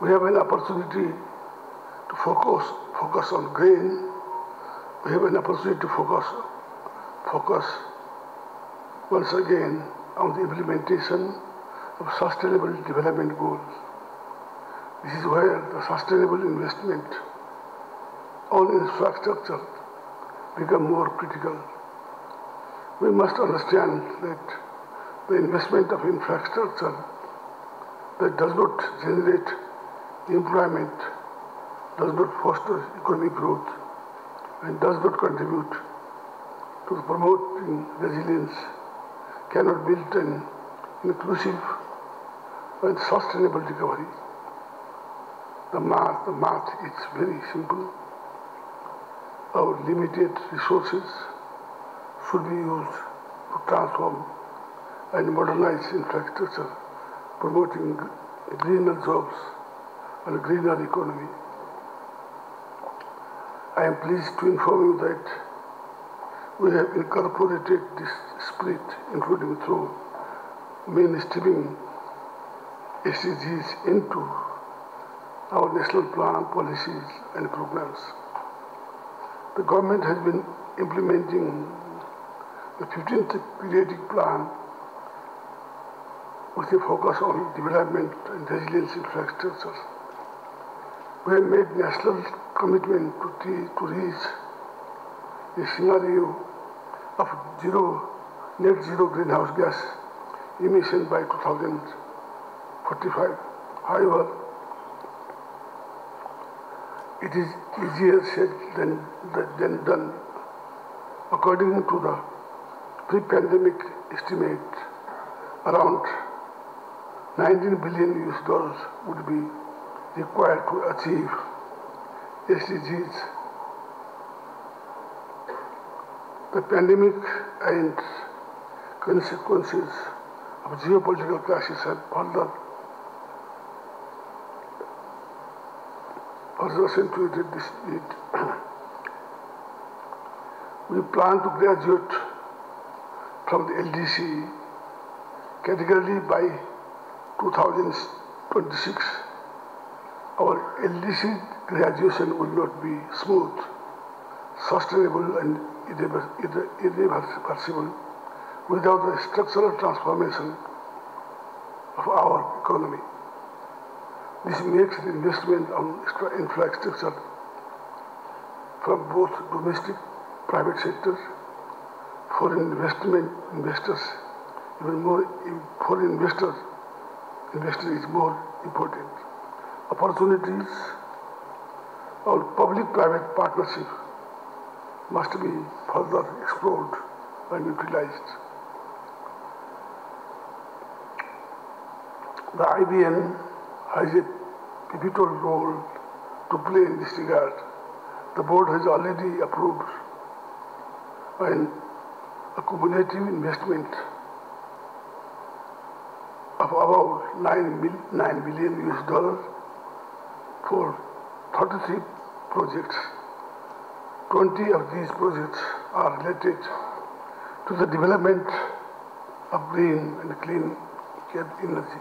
we have an opportunity to focus focus on grain. We have an opportunity to focus focus once again on the implementation of sustainable development goals. This is where the sustainable investment on infrastructure become more critical. We must understand that the investment of infrastructure that does not generate employment, does not foster economic growth, and does not contribute to promoting resilience cannot build an inclusive and sustainable recovery. The math, the math is very simple. Our limited resources should be used to transform and modernize infrastructure, promoting greener jobs and greener economy. I am pleased to inform you that we have incorporated this spirit, including through mainstreaming SDGs into our national plan, policies and programs. The government has been implementing the 15th periodic plan with a focus on development and resilience infrastructure. We have made national commitment to, to reach a scenario of zero, net zero greenhouse gas emission by 2045. However, it is easier said than, than done. According to the pre-pandemic estimate, around 19 billion US dollars would be required to achieve SDGs. The pandemic and consequences of geopolitical crisis have further, further accentuated this need. we plan to graduate from the LDC categorically by 2026. Our LDC graduation will not be smooth, sustainable and irreversible without the structural transformation of our economy. This makes the investment on infrastructure from both domestic private sectors, foreign investment investors, even more foreign investors, investors is more important. Opportunities or public-private partnership must be further explored and utilized. The IBN has a pivotal role to play in this regard. The board has already approved an accumulative investment of about 9, mil, 9 billion US dollars for 33 projects. 20 of these projects are related to the development of green and clean energy.